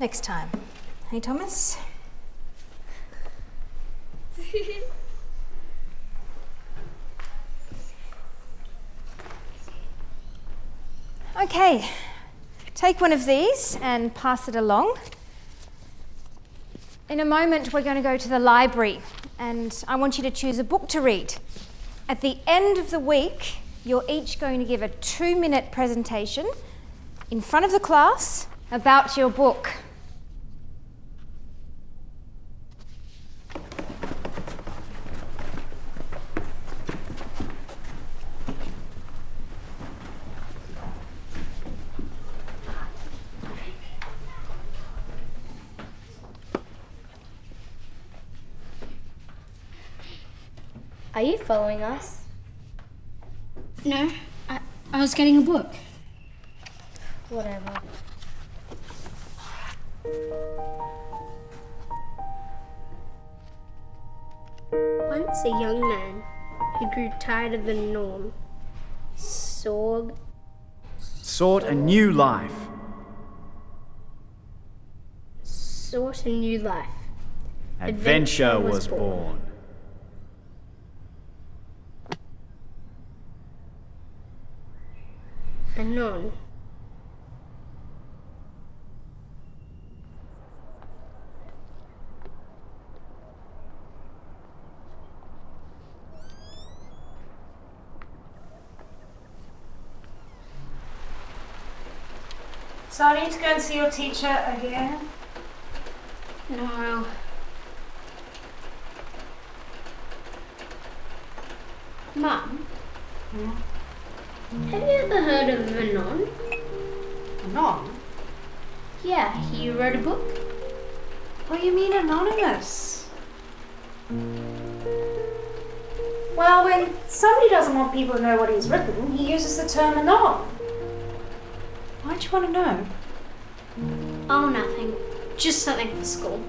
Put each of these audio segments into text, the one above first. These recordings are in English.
Next time. Hey, Thomas? okay, take one of these and pass it along. In a moment, we're going to go to the library and I want you to choose a book to read. At the end of the week, you're each going to give a two minute presentation in front of the class about your book. Are you following us? No, I, I was getting a book. Whatever. Once a young man who grew tired of the norm sought, Sought a new life. sought a new life. Adventure, Adventure was was born. Anon. So I need to go and see your teacher again. No. Mum, hmm? Have you ever heard of Anon? Non? Yeah, he wrote a book. What do you mean anonymous? Well, when somebody doesn't want people to know what he's written, he uses the term anon. Why'd you want to know? Oh, nothing. Just something for school.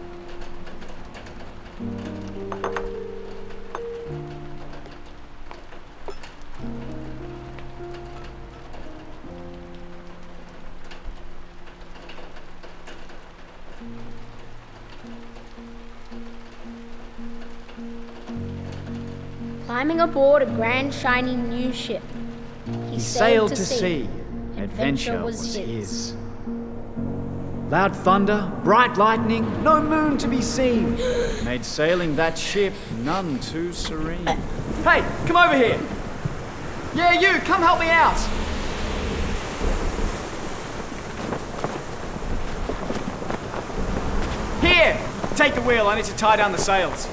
Climbing aboard a grand shiny new ship, he, He sailed to sea. Adventure was his. Loud thunder, bright lightning, no moon to be seen, made sailing that ship none too serene. Hey, come over here! Yeah, you, come help me out! Here, take the wheel, I need to tie down the sails.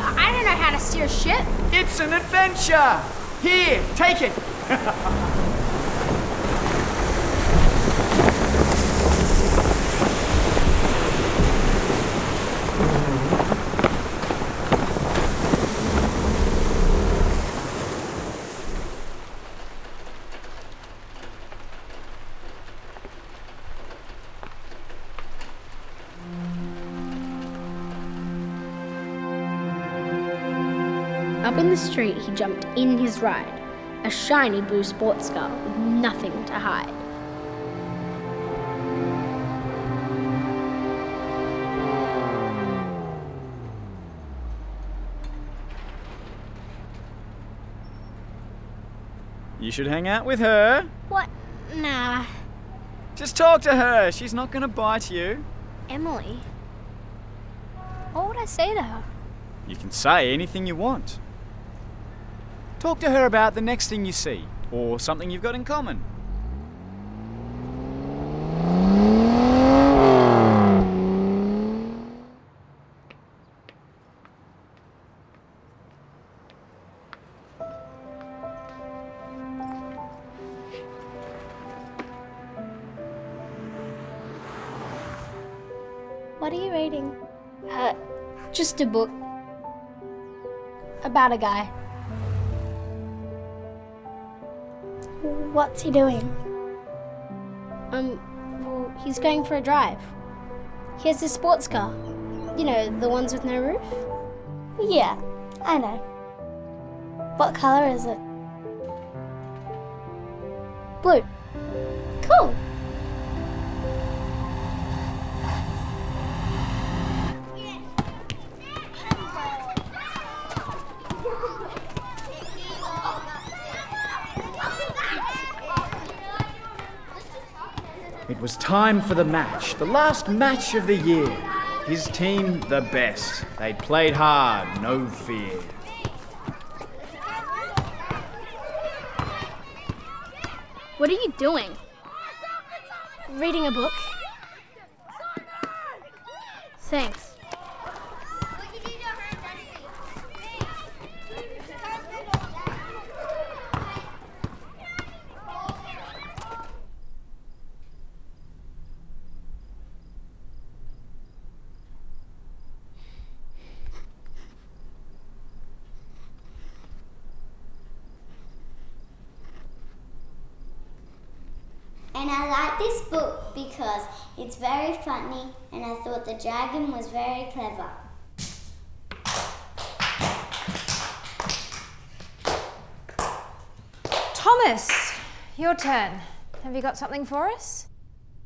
I don't know how to steer a ship. It's an adventure! Here, take it! the street, he jumped in his ride, a shiny blue sports car with nothing to hide. You should hang out with her. What? Nah, Just talk to her. She's not gonna bite you. Emily. What would I say to her? You can say anything you want. Talk to her about the next thing you see, or something you've got in common. What are you reading? Uh, just a book. About a guy. What's he doing? Um, well, he's going for a drive. He has this sports car. You know, the ones with no roof? Yeah, I know. What color is it? Blue. Cool. It was time for the match, the last match of the year. His team, the best. They played hard, no fear. What are you doing? Reading a book. Thanks. And I like this book because it's very funny and I thought the dragon was very clever. Thomas, your turn. Have you got something for us?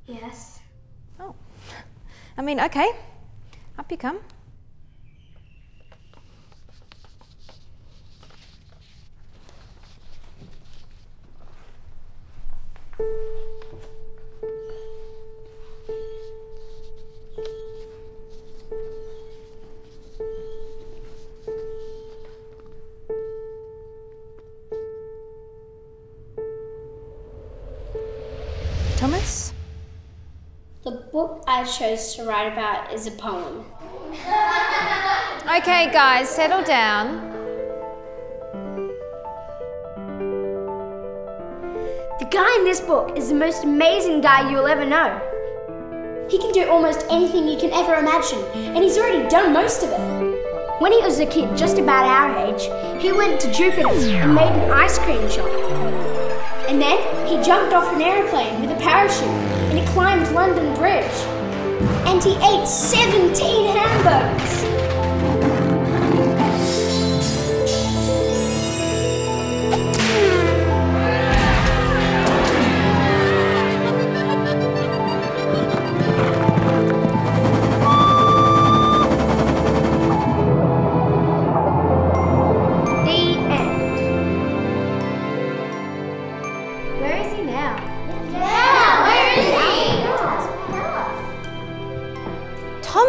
Yes. Oh. I mean, okay. Up you come. I chose to write about is a poem. Okay, guys, settle down. The guy in this book is the most amazing guy you'll ever know. He can do almost anything you can ever imagine, and he's already done most of it. When he was a kid just about our age, he went to Jupiter and made an ice cream shop. And then he jumped off an airplane with a parachute and he climbed London Bridge. And he ate 17 hamburgers.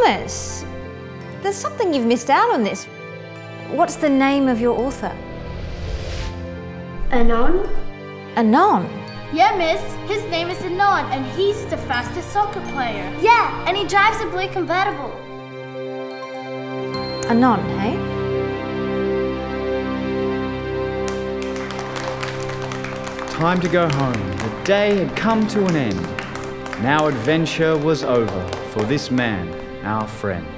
Thomas, there's something you've missed out on this. What's the name of your author? Anon? Anon. Yeah, miss. His name is Anon, and he's the fastest soccer player. Yeah, and he drives a blue convertible. Anon, hey? Time to go home. The day had come to an end. Now adventure was over for this man, our friend.